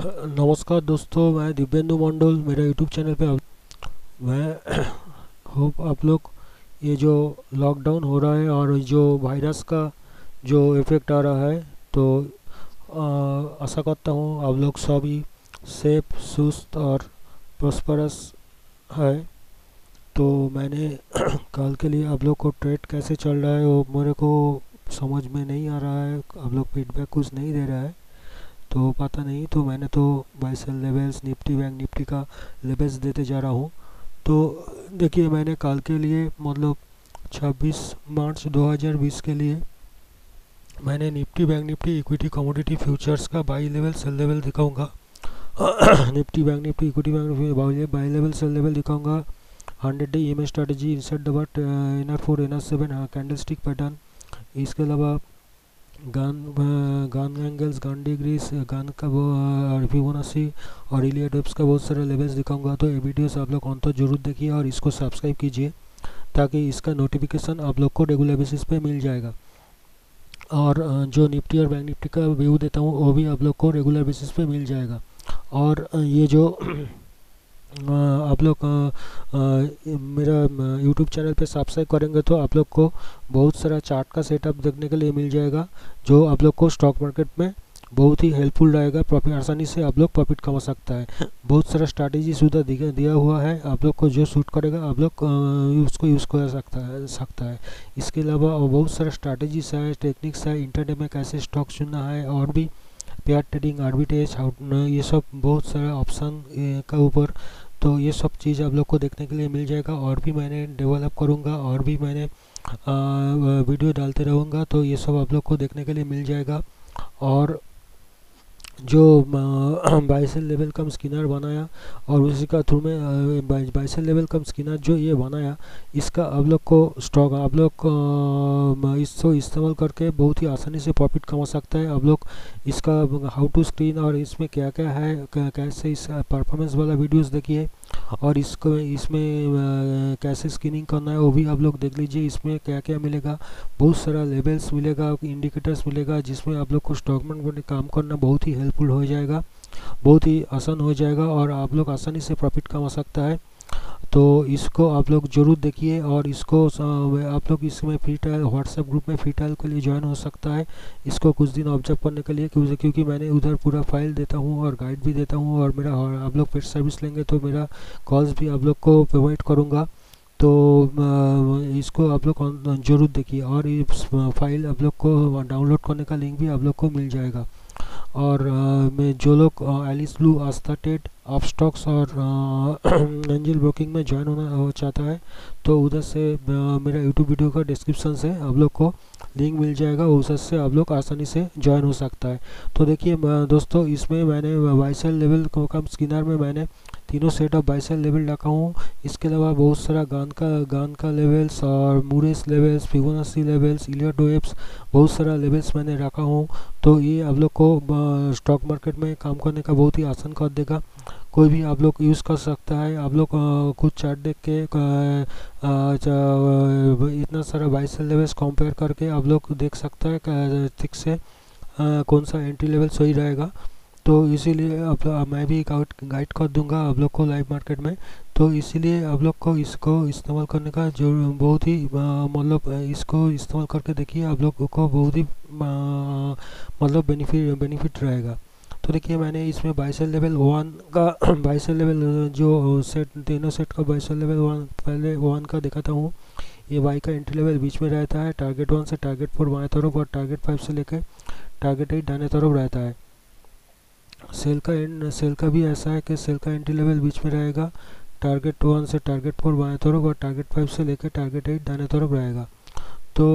नमस्कार दोस्तों, मैं दिव्येंदु मंडल, मेरा यूट्यूब चैनल पे मैं होप आप लोग ये जो लॉकडाउन हो रहा है और जो वायरस का जो इफ़ेक्ट आ रहा है तो आशा करता हूँ आप लोग सभी सेफ़ सुस्त और प्रॉस्परस है। तो मैंने कल के लिए आप लोग को ट्रेड कैसे चल रहा है वो मेरे को समझ में नहीं आ रहा है। आप लोग फीडबैक कुछ नहीं दे रहा है। तो पता नहीं तो मैंने तो buy sell levels Nifty bank Nifty का लेवल्स देते जा रहा हूँ। तो देखिए, मैंने कल के लिए मतलब 26 मार्च 2020 के लिए मैंने Nifty bank Nifty equity commodity futures का बाई लेवल सेल लेवल दिखाऊँगा। Nifty bank Nifty equity bank Nifty buy level sell level दिखाऊँगा। Hundred day E strategy inside the bar N R four N R seven candlestick pattern इसके अलावा गान गान angles, गान degrees गान का वो फिबोनाची और इलियट वेब्स का बहुत सारे लेवल्स दिखाऊँगा। तो ये वीडियोस आप लोग अंत ज़रूर देखिए और इसको सब्सक्राइब कीजिए, ताकि इसका नोटिफिकेशन आप लोग को रेगुलर बेसिस पे मिल जाएगा। और जो निफ्टी और बैंक निफ्टी का व्यू देता हूँ, वो भी आप लोग को रेगुलर बेसिस पे मिल जाएगा। और ये जो आप लोग मेरा यूट्यूब चैनल पे सब्सक्राइब करेंगे तो आप लोग को बहुत सारा चार्ट का सेटअप देखने के लिए मिल जाएगा, जो आप लोग को स्टॉक मार्केट में बहुत ही हेल्पफुल रहेगा प्रॉफिट आसानी से आप लोग प्रॉफिट कमा सकता है। बहुत सारा स्ट्रैटेजी सुधा दिया हुआ है, आप लोग को जो सूट करेगा, आप लोग उसको यूज़ कर सकता है सकता है। इसके अलावा बहुत सारा स्ट्रैटेजीज है टेक्निक्स है इंटरनेट में कैसे स्टॉक चुनना है, और भी पेयर ट्रेडिंग आर्बिटेज ये सब बहुत सारे ऑप्शन का ऊपर। तो ये सब चीज़ आप लोग को देखने के लिए मिल जाएगा और भी मैंने डेवलप करूँगा और भी मैंने आ, वीडियो डालते रहूँगा। तो ये सब आप लोग को देखने के लिए मिल जाएगा। और जो बाइसल लेवल कम स्किनर बनाया और उसी का थ्रू में बाइसल लेवल कम स्किनर जो ये बनाया, इसका आप लोग को स्टॉक आप लोग इसको इस्तेमाल करके बहुत ही आसानी से प्रॉफिट कमा सकता है आप लोग। इसका हाउ टू स्क्रीन और इसमें क्या क्या है कैसे इस परफॉर्मेंस वाला वीडियोस देखिए। और इसको, इसमें कैसे स्क्रीनिंग करना है वो भी आप लोग देख लीजिए। इसमें क्या क्या मिलेगा? बहुत सारा लेवल्स मिलेगा इंडिकेटर्स मिलेगा, जिसमें आप लोग को स्टॉकमेंट में काम करना बहुत ही हेल्पफुल हो जाएगा, बहुत ही आसान हो जाएगा और आप लोग आसानी से प्रॉफिट कमा सकता है। तो इसको आप लोग ज़रूर देखिए और इसको आप लोग इसमें फ्री ट्रायल व्हाट्सएप ग्रुप में फ्री ट्रायल के लिए ज्वाइन हो सकता है। इसको कुछ दिन ऑब्ज़र्व करने के लिए क्योंकि मैंने उधर पूरा फ़ाइल देता हूँ और गाइड भी देता हूँ और मेरा, आप लोग पेड सर्विस लेंगे तो मेरा कॉल्स भी आप लोग को प्रोवाइड करूँगा। तो इसको आप लोग ज़रूर देखिए और इस फ़ाइल आप लोग को डाउनलोड करने का लिंक भी आप लोग को मिल जाएगा। और मैं जो लोग एलिस ब्लू आस्था टेड आप स्टॉक्स और एंजल ब्रोकिंग में ज्वाइन होना चाहता है तो उधर से मेरा यूट्यूब वीडियो का डिस्क्रिप्शन से आप लोग को लिंक मिल जाएगा, उधर से आप लोग आसानी से ज्वाइन हो सकता है। तो देखिए दोस्तों, इसमें मैंने बाइसल लेवल को कम स्किनर में मैंने तीनों सेट ऑफ़ बाइसल लेवल रखा हूँ। इसके अलावा बहुत सारा गान का गान का लेवल्स और Murrey's levels Fibonacci levels Elliott waves, बहुत सारा लेवल्स मैंने रखा हूँ। तो ये आप लोग को स्टॉक मार्केट में काम करने का बहुत ही आसान कर देगा। कोई भी आप लोग यूज़ कर सकता है। आप लोग कुछ चार्ट देख के इतना सारा बाइसल लेवल्स कंपेयर करके आप लोग देख सकता है ठीक से कौन सा एंट्री लेवल सही रहेगा। तो इसीलिए आप मैं भी गाइड कर दूँगा आप लोग को लाइव मार्केट में। तो इसीलिए आप लोग को इसको इस्तेमाल करने का जो, बहुत ही मतलब इसको इस्तेमाल करके देखिए आप लोग को बहुत ही मतलब बेनिफिट बेनिफिट रहेगा। तो देखिए मैंने इसमें बाइसल लेवल वन का, बाइसल लेवल, जो सेट तीनों सेट का बाइसल लेवल वन, पहले वन का दिखाता हूँ। ये वाई का एंट्री लेवल बीच में रहता है। टारगेट वन से टारगेट फोर बाएँ तरफ़ और टारगेट फाइव से लेकर टारगेट एट दाने तरफ़ रहता है। सेल का एंड सेल का भी ऐसा है कि सेल का एंट्री लेवल बीच में रहेगा। टारगेट वन से टारगेट फोर बाएँ तरफ़ और टारगेट फाइव से लेकर टारगेट एट दाने तरफ़ रहेगा। तो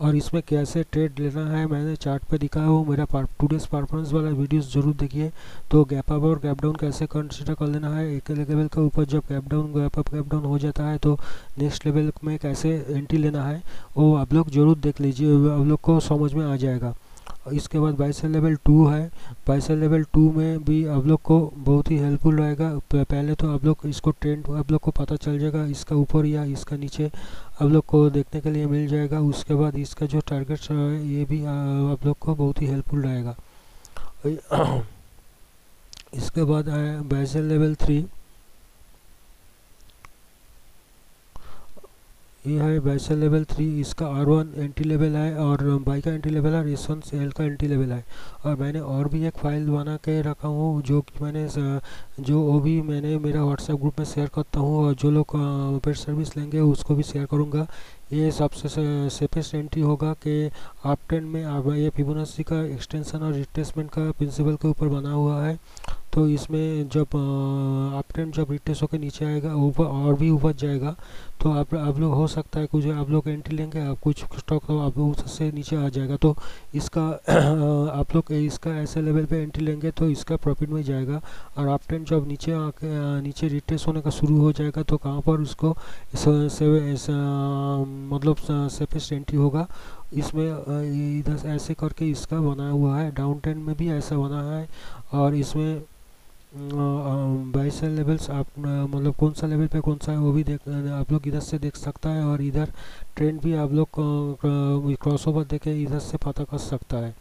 और इसमें कैसे ट्रेड लेना है, मैंने चार्ट पे दिखाया हूँ मेरा टू डेज़ परफॉर्मेंस वाला वीडियोस ज़रूर देखिए। तो गैप अप और गैप डाउन कैसे कंसिडर कर लेना है, एक लेवल के ऊपर जब gap down gap up gap down हो जाता है तो नेक्स्ट लेवल में कैसे एंट्री लेना है, वो आप लोग ज़रूर देख लीजिए आप लोग को समझ में आ जाएगा। इसके बाद बाइसल लेवल टू है। बाइसल लेवल टू में भी आप लोग को बहुत ही हेल्पफुल रहेगा। पहले तो आप लोग इसको ट्रेंड आप लोग को पता चल जाएगा इसका ऊपर या इसका नीचे। आप लोग को देखने के लिए मिल जाएगा। उसके बाद इसका जो टारगेट है, ये भी आप लोग को बहुत ही हेल्पफुल रहेगा। इसके बाद आया बैसल लेवल थ्री ये है बैसल लेवल थ्री इसका आर वन एंट्री लेवल है और बाई का एंट्री लेवल है और एस वन एल का एंट्री लेवल है। और मैंने और भी एक फ़ाइल बना के रखा हूँ, जो कि मैंने जो वो भी मैंने मेरा व्हाट्सएप ग्रुप में शेयर करता हूँ और जो लोग पेड सर्विस लेंगे, उसको भी शेयर करूँगा। ये सबसे सेफेस्ट एंट्री होगा कि आप टेन में आप ये फिबोनाची का एक्सटेंशन और रिट्रेसमेंट का प्रिंसिपल के ऊपर बना हुआ है। तो इसमें जब आप टेन जब रिट्रेस होकर नीचे आएगा, ऊपर और भी ऊपर जाएगा तो आप आप लोग हो सकता है कुछ, आप लोग एंट्री लेंगे, आप कुछ स्टॉक तो आप लोग उससे नीचे आ जाएगा। तो इसका आप लोग इसका ऐसे लेवल पे एंट्री लेंगे तो इसका प्रॉफिट में जाएगा और आप टेन जब नीचे आके नीचे रिट्रेस होने का शुरू हो जाएगा तो कहाँ पर उसको मतलब सेफेस्ट एंट्री होगा। इसमें इधर ऐसे करके इसका बना हुआ है डाउन टेन में भी ऐसा बना है और इसमें बाईस लेवल्स आप मतलब कौन सा लेवल पे कौन सा है वो भी देख आप लोग इधर से देख सकता है और इधर ट्रेंड भी आप लोग क्रॉस ओवर देखे इधर से पता कर सकता है।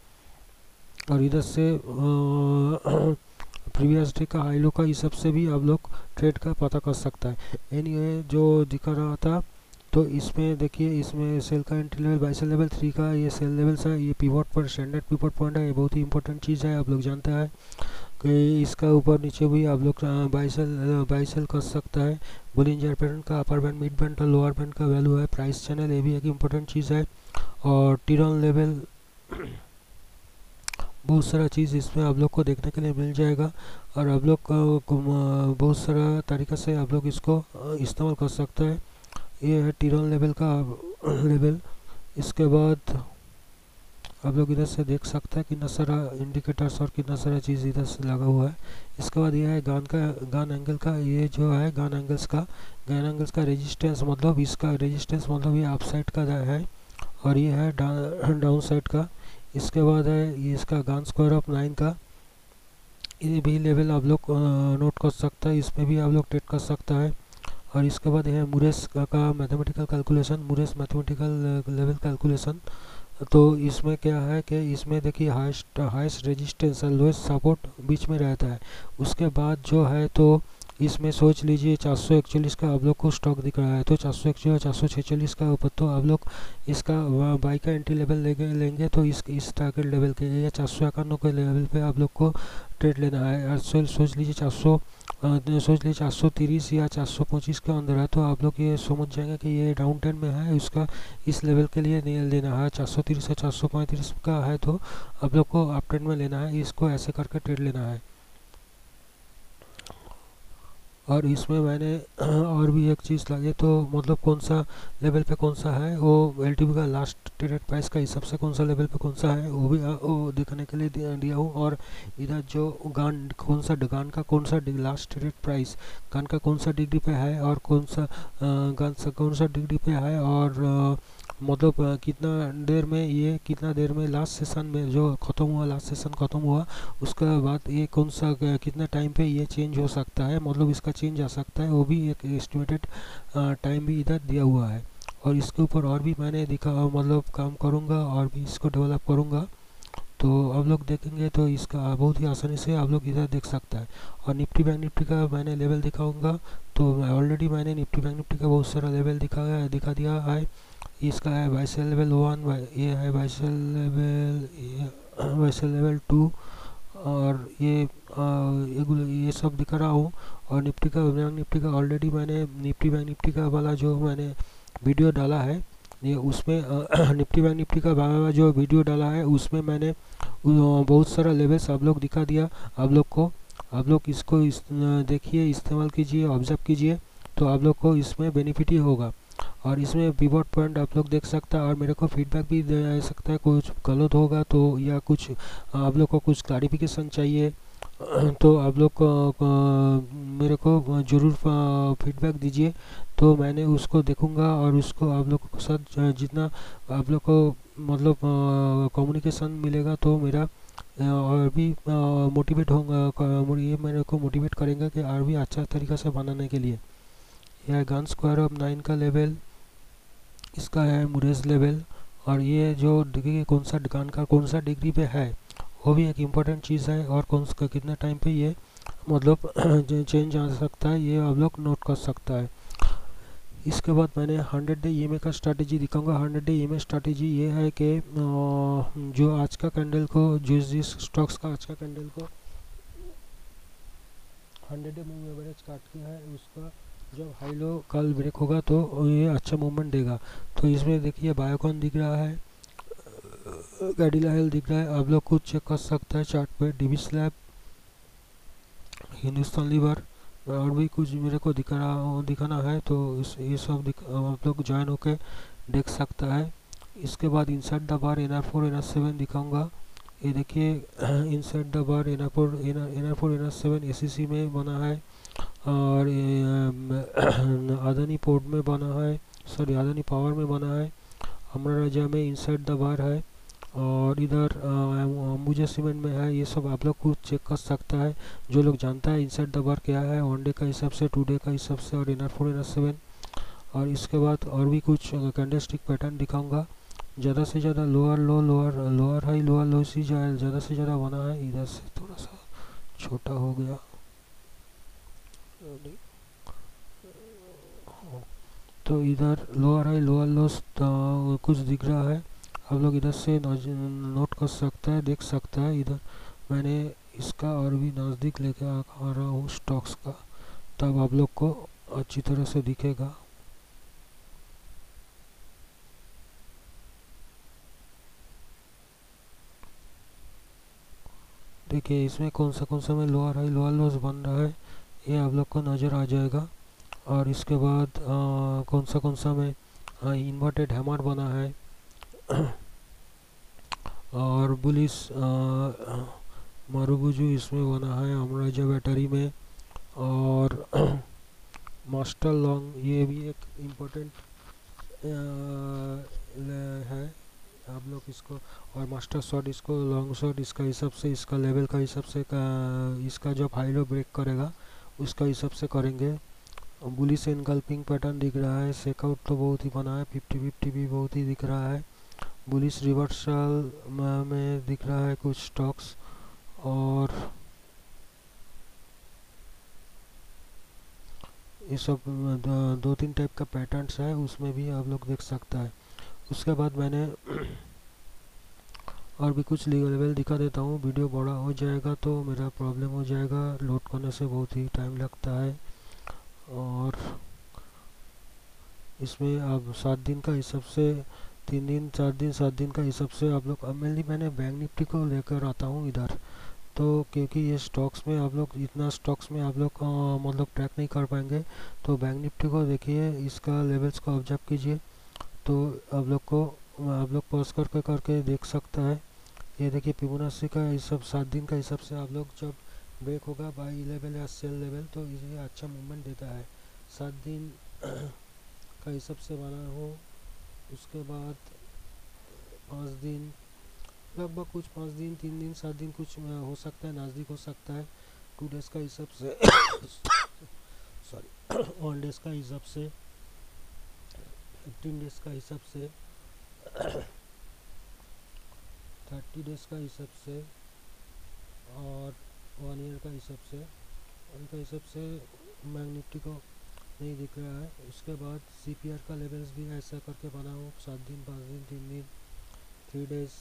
और इधर से प्रीवियस डे का हाई लो का इस से भी आप लोग ट्रेड का पता कर सकता है। एनी जो दिखा रहा था तो इसमें देखिए, इसमें सेल का entry level buy sell level three का, ये सेल लेवल्स है, ये पिवट पर स्टैंडर्ड पिवट पॉइंट है, ये बहुत ही इंपॉर्टेंट चीज़ है, आप लोग जानते हैं। कि इसका ऊपर नीचे भी आप लोग बाईसल बाईसल कर सकता है। बुलिंजर पैटर्न का अपर बैंड मिड बैंड का लोअर बैंड का वैल्यू है। प्राइस चैनल ये भी एक इम्पोर्टेंट चीज़ है। और टीरन लेवल बहुत सारा चीज़ इसमें आप लोग को देखने के लिए मिल जाएगा। और आप लोग बहुत सारा तरीक़ा से आप लोग इसको इस्तेमाल कर सकते हैं। ये है टीरन लेवल का लेवल इसके बाद आप लोग इधर से देख सकते हैं कितना सारा इंडिकेटर्स और कितना सारा चीज़ इधर से लगा हुआ है। इसके बाद यह है गान का, गान एंगल का, ये जो है गान एंगल्स का, गान एंगल्स का रेजिस्टेंस मतलब इसका रेजिस्टेंस मतलब ये अप साइड का है और ये है डाउन साइड का। इसके बाद है ये इसका गान स्क्वायर ऑफ़ नाइन का। ये भी लेवल आप लोग नोट कर सकते हैं, इसमें भी आप लोग टेट कर सकता है। और इसके बाद यह है मुरेस का mathematical calculation Murrey's mathematical level calculation तो इसमें क्या है कि इसमें देखिए हाइस्ट हाइस्ट रेजिस्टेंस और लोएस्ट सपोर्ट बीच में रहता है। उसके बाद जो है तो इसमें सोच लीजिए, चार सौ इकचालीस का आप लोग को स्टॉक दिख रहा है। तो चार सौ इकचालीस चार सौ छचालीस का ऊपर तो आप लोग इसका बाई का एंट्री लेवल लेंगे लेंगे तो इस इस टारगेट लेवल के या चार सौ इक्यानवे के लेवल पे आप लोग को ट्रेड लेना है। और सोच लीजिए चार सौ सोच लीजिए चार सौ तीस या चार सौ पच्चीस के अंदर है तो आप लोग ये समझ जाएँगे कि ये डाउन टेन में है उसका इस लेवल के लिए नहीं लेना है। चार सौ तीस या चार सौ पैंतीस का है तो आप लोग को अप ट्रेंड में लेना है, इसको ऐसे करके ट्रेड लेना है। और इसमें मैंने, और भी एक चीज़ लगे तो मतलब कौन सा लेवल पे कौन सा है? वो एल का लास्ट ट्रेडेड प्राइस का हिसाब से कौन सा लेवल पे कौन सा है? वो भी, वो दिखाने के लिए दिया हूँ। और इधर जो गान, कौन सा गान का, कौन सा लास्ट ट्रेडेड प्राइस गान का कौन सा डिग्री पे है? और कौन सा गान सा कौन सा डिग्री पे है? और मतलब कितना देर में ये, कितना देर में लास्ट सेशन में जो ख़त्म हुआ लास्ट सेशन ख़त्म हुआ, उसका बाद ये कौन सा कितना टाइम पे ये चेंज हो सकता है मतलब इसका चेंज आ सकता है, वो भी एक एस्टिमेटेड टाइम भी इधर दिया हुआ है। और इसके ऊपर और भी मैंने दिखा मतलब काम करूँगा और भी इसको डेवलप करूँगा। तो आप लोग देखेंगे तो इसका बहुत ही आसानी से आप लोग इधर देख सकता है। और निफ्टी बैंक निफ्टी का मैंने लेवल दिखाऊँगा तो ऑलरेडी मैंने निफ्टी बैंक निफ्टी का बहुत सारा लेवल दिखा दिखा दिया है। इसका है बाइसल लेवल वन ये है buy sell level buy sell level two और ये आ, ये सब दिखा रहा हूँ। और निफ्टी का बैंक निफ्टी का ऑलरेडी मैंने निफ्टी बैंक निफ्टी का वाला जो मैंने वीडियो डाला है ये उसमें निफ्टी बैंक निफ्टी का वाला जो वीडियो डाला है उसमें मैंने बहुत सारा लेवल्स आप लोग दिखा दिया। आप लोग को आप लोग इसको इस, देखिए इस्तेमाल कीजिए ऑब्ज़र्व कीजिए तो आप लोग को इसमें बेनिफिट ही होगा। और इसमें पिवट पॉइंट आप लोग देख सकते हैं और मेरे को फीडबैक भी दे सकता है, कुछ गलत होगा तो या कुछ, आप लोग को कुछ क्लारिफिकेशन चाहिए तो आप लोग मेरे को ज़रूर फीडबैक दीजिए तो मैंने उसको देखूँगा और उसको आप लोग के साथ जितना आप लोग को मतलब कम्युनिकेशन मिलेगा तो मेरा और भी मोटिवेट होगा ये मेरे को मोटिवेट करेंगे कि और भी अच्छा तरीक़ा से बनाने के लिए। यह गन स्क्वायर ऑफ़ नाइन का लेवल इसका है मुरेज लेवल। और ये जो डिग्री कौन सा दुकान का, कौन सा डिग्री पे है, वो भी एक इम्पोर्टेंट चीज़ है। और कौन सा, कितने टाइम पे ये मतलब चेंज आ सकता है, ये आप लोग नोट कर सकता है। इसके बाद मैंने हंड्रेड डे ईएमए का स्ट्रैटेजी दिखाऊँगा। हंड्रेड डे ई स्ट्रैटेजी ये है कि जो आज का कैंडल को जिस जिस स्टॉक्स का आज का कैंडल को हंड्रेड डे मूव एवरेज काट किया है, उसका जब हाई लो कल ब्रेक होगा तो ये अच्छा मूवमेंट देगा। तो इसमें देखिए बायोकॉन दिख रहा है गैडिला हेल दिख रहा है। आप लोग कुछ चेक कर सकते हैं चार्ट पे। डीबी स्लैब हिंदुस्तान लीवर और भी कुछ मेरे को दिखाना दिखाना है तो इस, ये सब आप लोग ज्वाइन होके देख सकता है। इसके बाद inside the bar N R four N R seven दिखाऊँगा। ये देखिए inside the bar N R four N R four N R seven A C C में बना है। और अदानी पोर्ट में बना है सॉरी अदानी पावर में बना है अमरा राजा में इनसाइड द बार है और इधर अंबुजा सीमेंट में है ये सब आप लोग कुछ चेक कर सकता है जो लोग जानता है इनसाइड द बार क्या है वन डे का हिसाब से टू डे का हिसाब से और इनर फोर इनर सेवन और इसके बाद और भी कुछ कैंडलस्टिक पैटर्न दिखाऊँगा ज़्यादा से ज़्यादा lower low lower lower high lower low सी ज़्यादा से ज़्यादा बना है इधर से थोड़ा सा छोटा हो गया तो इधर लोअर हाई लोअर लोस कुछ दिख रहा है। आप लोग इधर से नोट कर सकते हैं, देख सकते हैं। इधर मैंने इसका और भी नज़दीक लेके आ रहा हूँ स्टॉक्स का। तब आप लोग को अच्छी तरह से दिखेगा। देखिए, इसमें कौन सा कौन सा में लोअर हाई लोअर लॉस बन रहा है। ये आप लोग को नज़र आ जाएगा। और इसके बाद आ, कौन सा कौन सा में इन्वर्टेड हैमर बना है। और बुलिस मारूबुजू इसमें बना है अमराजा बैटरी में। और मास्टर लॉन्ग ये भी एक इम्पोर्टेंट है। आप लोग इसको और मास्टर शॉट इसको लॉन्ग शॉट इसका हिसाब से इसका लेवल का हिसाब से का इसका जब हाई लो ब्रेक करेगा उसका हिसाब से करेंगे। बुलिस इनगल्पिंग पैटर्न दिख रहा है। सेकआउट तो बहुत ही बना है। फिफ्टी फिफ्टी भी बहुत ही दिख रहा है। बुलिस रिवर्सल में दिख रहा है कुछ स्टॉक्स और ये सब दो तीन टाइप का पैटर्न्स है। उसमें भी आप लोग देख सकता है। उसके बाद मैंने और भी कुछ लीगल लेवल दिखा देता हूँ। वीडियो बड़ा हो जाएगा तो मेरा प्रॉब्लम हो जाएगा। लोड करने से बहुत ही टाइम लगता है। और इसमें आप सात दिन का हिसाब से, तीन दिन, चार दिन, सात दिन का हिसाब से आप लोग, अब मेनली मैंने बैंक निफ्टी को लेकर आता हूँ इधर। तो क्योंकि ये स्टॉक्स में आप लोग, इतना स्टॉक्स में आप लोग मतलब ट्रैक नहीं कर पाएँगे। तो बैंक निफ्टी को देखिए, इसका लेवल्स को ऑब्ज़र्व कीजिए। तो आप लोग को आप लोग पॉज करके करके देख सकता है। ये देखिए फिबोनाची का इस सब सात दिन का हिसाब से आप लोग जब ब्रेक होगा बाई लेवल या सेल लेवल तो ये अच्छा मूवमेंट देता है। सात दिन का हिसाब से बना हो, उसके बाद पाँच दिन, लगभग कुछ पाँच दिन, तीन दिन, सात दिन कुछ हो सकता है, नज़दीक हो सकता है। टू डेज़ का हिसाब से सॉरी वन डेज़ का हिसाब से फिफ्टीन डेज़ का हिसाब से थर्टी डेज़ का हिसाब से और वन ईयर का हिसाब से, उनका हिसाब से मैग्नेटिक को नहीं दिख रहा है। उसके बाद सीपीआर का लेवल्स भी ऐसा करके बना हो, सात दिन, पाँच दिन, तीन दिन three days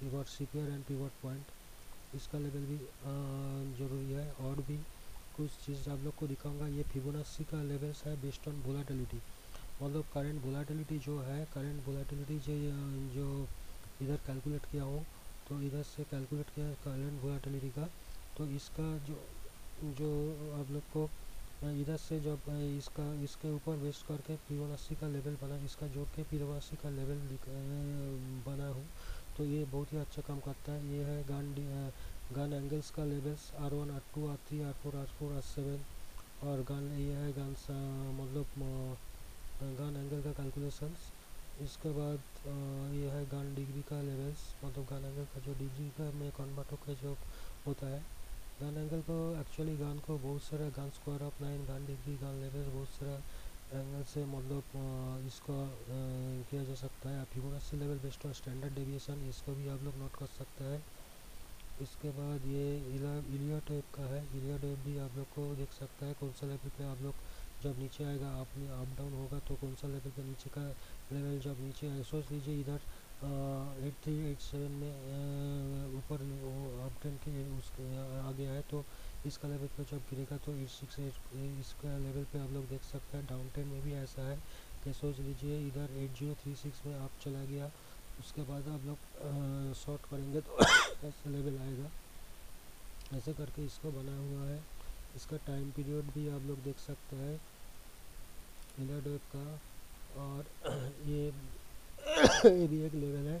pivot C P and pivot point इसका लेवल भी ज़रूरी है। और भी कुछ चीज़ आप लोग को दिखाऊँगा। ये फिबोनाची का लेवल्स है बेस्ड ऑन वोलाटिलिटी मतलब करंट वोलाटिलिटी जो है करंट वोलाटिलिटी जो जो इधर कैलकुलेट किया हो तो इधर से कैलकुलेट किया करंट वोलाटिलिटी का तो इसका जो जो आप लोग को इधर से जब इसका, इसके ऊपर वेस्ट करके फिबोनाची का लेवल बना, इसका जोड़ के फिबोनाची का लेवल बना हूँ तो ये बहुत ही अच्छा काम करता है। ये है गन गन एंगल्स का levels R one R two R three R four R four R seven और गन ये है गन मतलब गन एंगल का कैलकुलेशन इसके बाद ये है गन डिग्री का लेवल्स मतलब गन एंगल का जो डिग्री का में कन्वर्ट होकर जो होता है। गन एंगल को एक्चुअली गन को बहुत सारा Gann square of nine Gann degree Gann levels बहुत सारा एंगल से मतलब इसको किया जा सकता है। Fibonacci level based on standard deviation इसको भी आप लोग नोट कर सकते हैं। इसके बाद ये इलिया टाइप का है। इलिया टाइप भी आप लोग को देख सकता है। कौन सा लेवल पे आप लोग जब नीचे आएगा, आप अप डाउन होगा तो कौन सा लेवल पे नीचे का लेवल जब नीचे आए, सोच लीजिए इधर एट थ्री एट सेवन में ऊपर अप टेन के उसके आगे आए तो इसका लेवल पर जब गिरेगा तो एट सिक्स एट इसका लेवल पे आप लोग देख सकते हैं डाउन टेन में भी ऐसा है कि सोच लीजिए इधर एट ज़ीरो थ्री सिक्स में आप चला गया, उसके बाद आप लोग शॉर्ट करेंगे तो ऐसा लेवल आएगा। ऐसे करके इसको बना हुआ है। इसका टाइम पीरियड भी आप लोग देख सकते हैं। डेप का और ये ये भी एक लेवल है।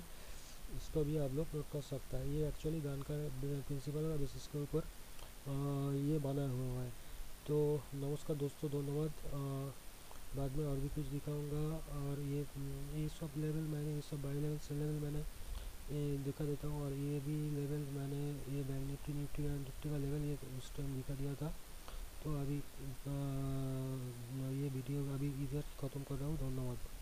इसको भी आप लोग नोट कर सकता है। ये एक्चुअली गान का प्रिंसिपल का बेसिस के ऊपर ये बना हुआ है। तो नमस्कार दोस्तों, धन्यवाद। बाद में और भी कुछ दिखाऊँगा। और ये ये सब लेवल मैंने, ये सब बाई लेवल से लेवल मैंने, ये दिखा देता हूँ। और ये भी लेवल मैंने, ये बैंक निफ्टी निफ्टी निफ्टी का लेवल ये उस टाइम दिखा दिया था। तो अभी आ, ये वीडियो अभी इधर ख़त्म कर रहा हूँ धन्यवाद